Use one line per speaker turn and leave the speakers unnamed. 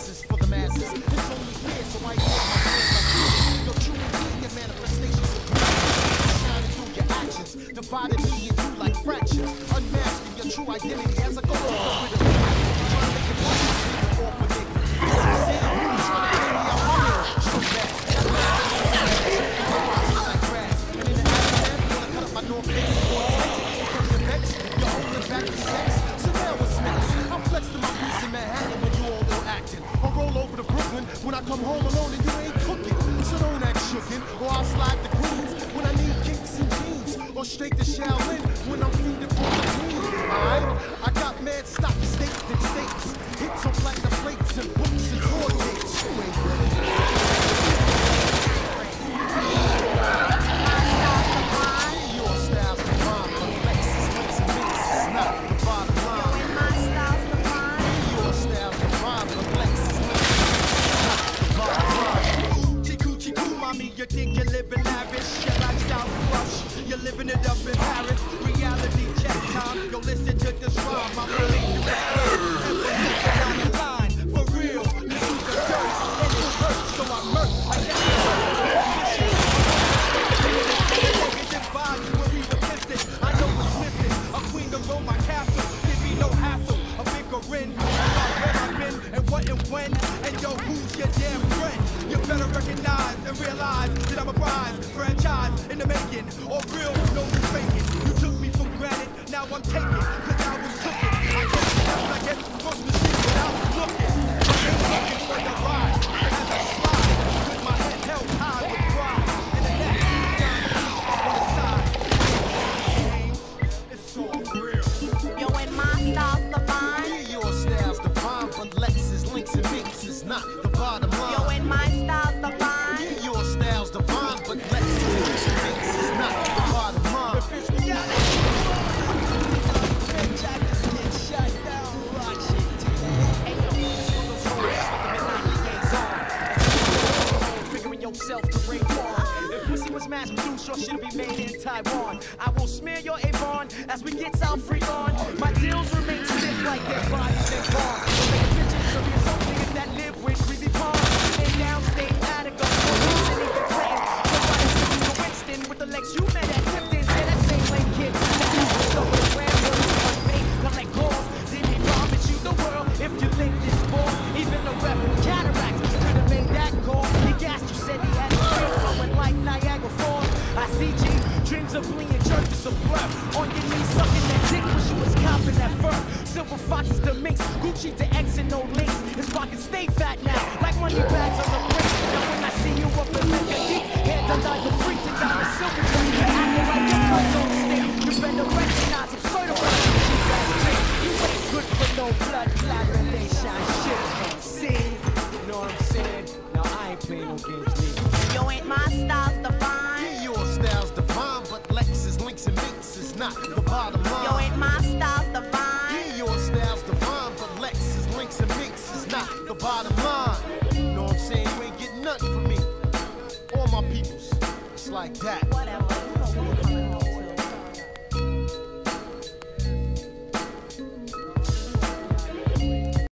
masses for the masses. It's only fair, so I hear my fear. Your true interior manifestations of shine through your actions, divided me into like fractions, unmasking your true identity as a go along trying to get off of Back to sex, so now it's next. I'm flexed to my piece in Manhattan when you all action. Or roll over to Brooklyn when I come home alone and you ain't cooking. So don't act shookin', or I'll slide the greens when
I need kicks and jeans. Or straight the Shaolin when I'm feeling you think you're living lavish. Your lifestyle flush, you're living it up in Paris. Reality check time, yo listen to this rhyme. I'm really you down for real. Is dirt, and it hurts, so I. I I know. A queen to my castle. Give me no hassle. A bigger rin. About where I've been and what and when. And yo, who's your damn I'm a prize franchise in the making. Or real, no you faking. You took me for granted. Now I'm taking. Cause I was cooking. I like it the street without looking. I'm looking for the ride. As I slide. With my head held high with pride. And the next on the side. It's all real.
Your style's divine, but Lexus, links and mix is not
yourself to rain on. If pussy was mass produced, your shit'll be made in Taiwan. I will smear your Avon as we get South Freak on. My deals remain stiff like their bodies and gone. Make pictures of your some niggas that live with of fleeing churches of blur. On your knees, sucking that dick, wish you was copping that fur. Silver foxes to minks, Gucci to X and no links. His pockets stay fat now, like money bags on the brink. Now when I see you up in Mecca deep, hand undone the
not the bottom line. Your style's divine, but Lexus, links and mix is not the bottom line. You know what I'm saying? You ain't getting nothing from me. All my peoples, it's like that.